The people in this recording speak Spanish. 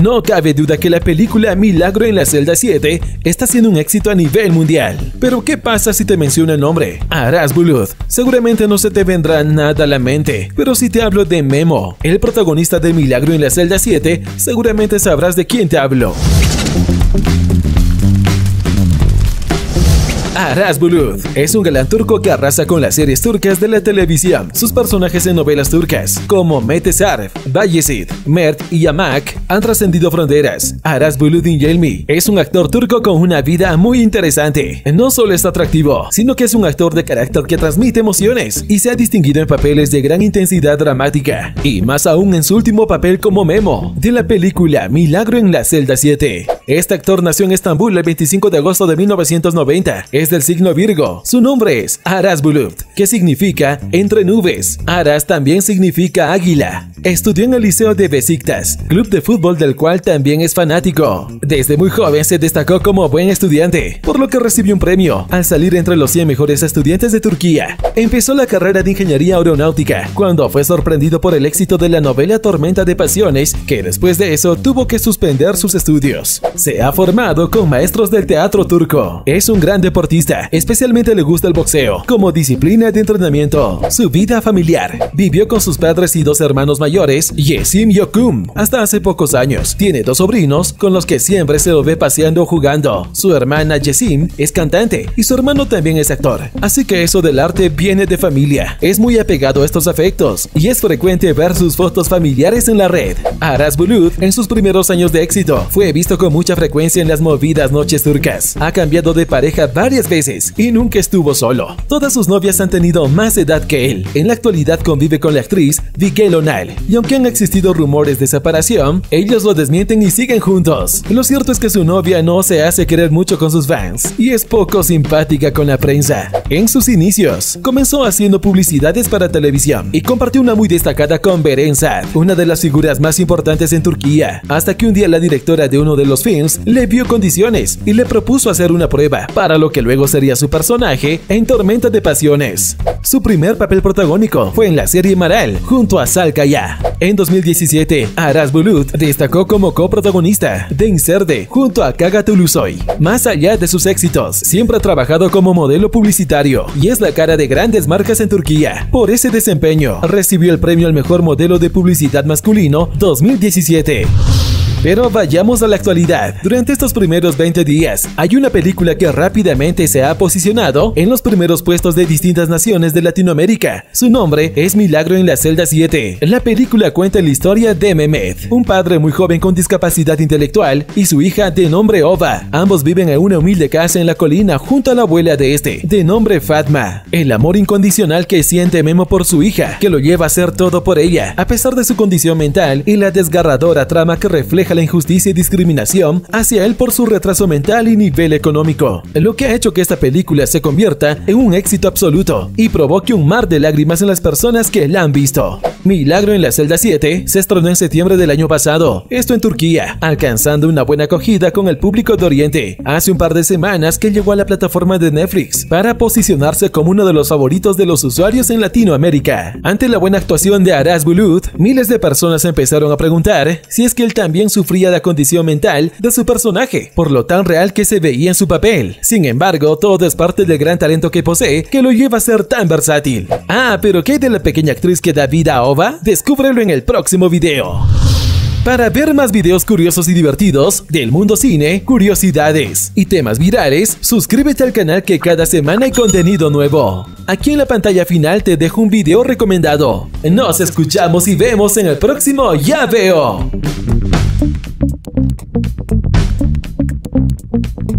No cabe duda que la película Milagro en la celda 7 está siendo un éxito a nivel mundial. Pero ¿qué pasa si te menciono el nombre? Aras Bulut. Seguramente no se te vendrá nada a la mente, pero si te hablo de Memo, el protagonista de Milagro en la celda 7, seguramente sabrás de quién te hablo. Aras Bulut es un galán turco que arrasa con las series turcas de la televisión. Sus personajes en novelas turcas, como Mete Sarf, Bayezid, Mert y Yamak, han trascendido fronteras. Aras Bulut Ingelmi es un actor turco con una vida muy interesante. No solo es atractivo, sino que es un actor de carácter que transmite emociones y se ha distinguido en papeles de gran intensidad dramática. Y más aún en su último papel como Memo, de la película Milagro en la celda 7. Este actor nació en Estambul el 25 de agosto de 1990 del signo Virgo. Su nombre es Aras Bulut, que significa entre nubes. Aras también significa águila. Estudió en el Liceo de Besiktas, club de fútbol del cual también es fanático. Desde muy joven se destacó como buen estudiante, por lo que recibió un premio al salir entre los 100 mejores estudiantes de Turquía. Empezó la carrera de ingeniería aeronáutica cuando fue sorprendido por el éxito de la novela Tormenta de Pasiones, que después de eso tuvo que suspender sus estudios. Se ha formado con maestros del teatro turco. Es un gran deportista especialmente le gusta el boxeo como disciplina de entrenamiento. Su vida familiar. Vivió con sus padres y dos hermanos mayores, Yesim y Okum, hasta hace pocos años. Tiene dos sobrinos con los que siempre se lo ve paseando o jugando. Su hermana Yesim es cantante y su hermano también es actor. Así que eso del arte viene de familia. Es muy apegado a estos afectos y es frecuente ver sus fotos familiares en la red. Aras Bulut, en sus primeros años de éxito, fue visto con mucha frecuencia en las movidas noches turcas. Ha cambiado de pareja varias veces y nunca estuvo solo. Todas sus novias han tenido más edad que él. En la actualidad convive con la actriz Vicky O'Neill y aunque han existido rumores de separación, ellos lo desmienten y siguen juntos. Lo cierto es que su novia no se hace querer mucho con sus fans y es poco simpática con la prensa. En sus inicios, comenzó haciendo publicidades para televisión y compartió una muy destacada con una de las figuras más importantes en Turquía, hasta que un día la directora de uno de los films le vio condiciones y le propuso hacer una prueba, para lo que luego sería su personaje en Tormenta de Pasiones. Su primer papel protagónico fue en la serie Maral, junto a Sal Kaya. En 2017, Aras Bulut destacó como coprotagonista de Inserde junto a Kaga Tulusoy. Más allá de sus éxitos, siempre ha trabajado como modelo publicitario y es la cara de grandes marcas en Turquía. Por ese desempeño, recibió el premio al mejor modelo de publicidad masculino 2017. Pero vayamos a la actualidad. Durante estos primeros 20 días, hay una película que rápidamente se ha posicionado en los primeros puestos de distintas naciones de Latinoamérica. Su nombre es Milagro en la celda 7. La película cuenta la historia de Mehmet, un padre muy joven con discapacidad intelectual, y su hija de nombre Ova. Ambos viven en una humilde casa en la colina junto a la abuela de este, de nombre Fatma. El amor incondicional que siente Memo por su hija, que lo lleva a hacer todo por ella, a pesar de su condición mental y la desgarradora trama que refleja la injusticia y discriminación hacia él por su retraso mental y nivel económico, lo que ha hecho que esta película se convierta en un éxito absoluto y provoque un mar de lágrimas en las personas que la han visto. Milagro en la celda 7 se estrenó en septiembre del año pasado, esto en Turquía, alcanzando una buena acogida con el público de Oriente. Hace un par de semanas que llegó a la plataforma de Netflix para posicionarse como uno de los favoritos de los usuarios en Latinoamérica. Ante la buena actuación de Aras Bulut, miles de personas empezaron a preguntar si es que él también sufría la condición mental de su personaje, por lo tan real que se veía en su papel. Sin embargo, todo es parte del gran talento que posee que lo lleva a ser tan versátil. Ah, pero ¿qué de la pequeña actriz que da vida a Ova? Descúbrelo en el próximo video. Para ver más videos curiosos y divertidos del mundo cine, curiosidades y temas virales, suscríbete al canal que cada semana hay contenido nuevo. Aquí en la pantalla final te dejo un video recomendado. Nos escuchamos y vemos en el próximo Ya Veo. Thank you.